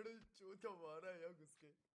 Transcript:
भेड़ चोचा मारा है घुस के।